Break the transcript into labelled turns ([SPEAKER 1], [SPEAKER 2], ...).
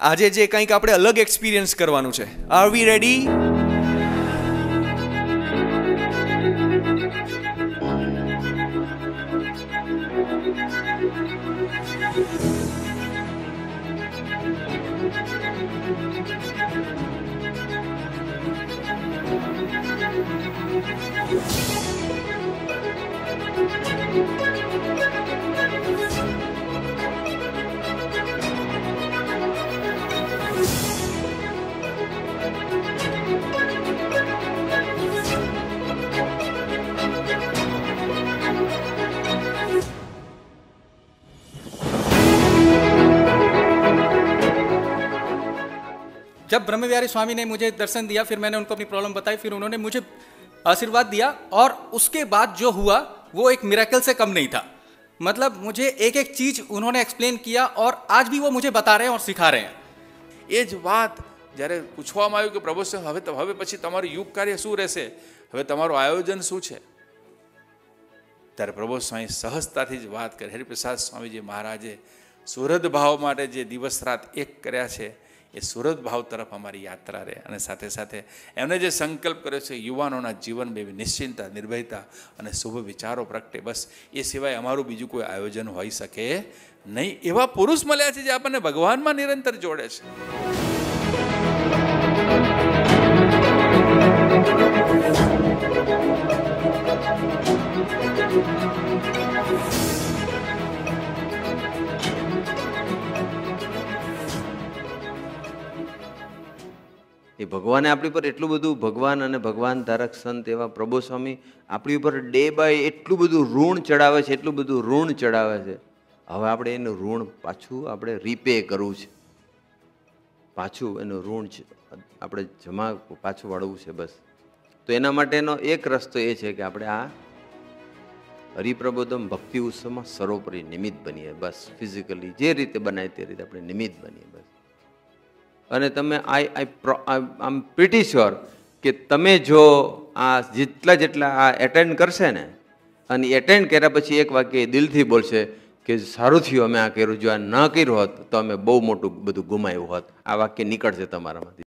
[SPEAKER 1] આજે જે કંઈક આપણે અલગ એક્સપિરિયન્સ કરવાનું છે. આર વી રેડી
[SPEAKER 2] जब ब्रह्म बिहारी स्वामी ने मुझे दर्शन दिया फिर मैंने उनको अपनी प्रॉब्लम बताई फिर उन्होंने मुझे आशीर्वाद दिया और उसके बाद जो हुआ वो एक मिराकल से कम नहीं था मतलब मुझे एक एक चीज उन्होंने एक्सप्लेन किया और आज भी वो मुझे बता रहे हैं और सिखा रहे हैं
[SPEAKER 3] એ જ વાત જ્યારે પૂછવામાં આવ્યું કે પ્રભુ સાહેબ, હવે તો હવે પછી તમારું યુગ કાર્ય શું રહેશે હવે તમારું આયોજન શું છે ત્યારે પ્રભુ સ્વામી સહજતાથી જ વાત કરી હરિપ્રસાદ સ્વામીજી મહારાજે સુરત ભાવ માટે જે દિવસ રાત એક કર્યા છે એ સુરત ભાવ તરફ અમારી યાત્રા રહે. અને સાથે સાથે એમણે જે સંકલ્પ કર્યો છે, યુવાનોના જીવન બે નિશ્ચિંતા, નિર્ભયતા અને શુભ વિચારો પ્રગટે. બસ એ સિવાય અમારું બીજું કોઈ આયોજન હોઈ શકે નહીં. એવા પુરુષ મળ્યા છે જે આપણને ભગવાનમાં નિરંતર જોડે છે.
[SPEAKER 4] એ ભગવાને આપણી પર એટલું બધું ભગવાન અને ભગવાન ધારક સંત એવા પ્રભુ સ્વામી આપણી ઉપર ડે બાય એટલું બધું ઋણ ચડાવે છે, એટલું બધું ઋણ ચડાવે છે. હવે આપણે એનું ઋણ પાછું આપણે રીપે કરવું છે. પાછું એનું ઋણ આપણે જમા પાછું વાળવું છે બસ. તો એના માટેનો એક રસ્તો એ છે કે આપણે આ હરિપ્રબોધમ ભક્તિ ઉત્સવમાં સર્વોપરી નિમિત્ત બનીએ. બસ ફિઝિકલી જે રીતે બનાય તે રીતે આપણે નિમિત્ત બનીએ બસ. અને તમે આઈ આઈ આમ પ્રિટી શ્યોર કે તમે જો આ જેટલા જેટલા આ એટેન્ડ કરશે ને, અને એટેન્ડ કર્યા પછી એક વાક્ય દિલથી બોલશે કે સારું થયું અમે આ કર્યું, જો આ ન કર્યું હોત તો અમે બહુ મોટું બધું ગુમાવ્યું હોત. આ વાક્ય નીકળશે તમારામાંથી.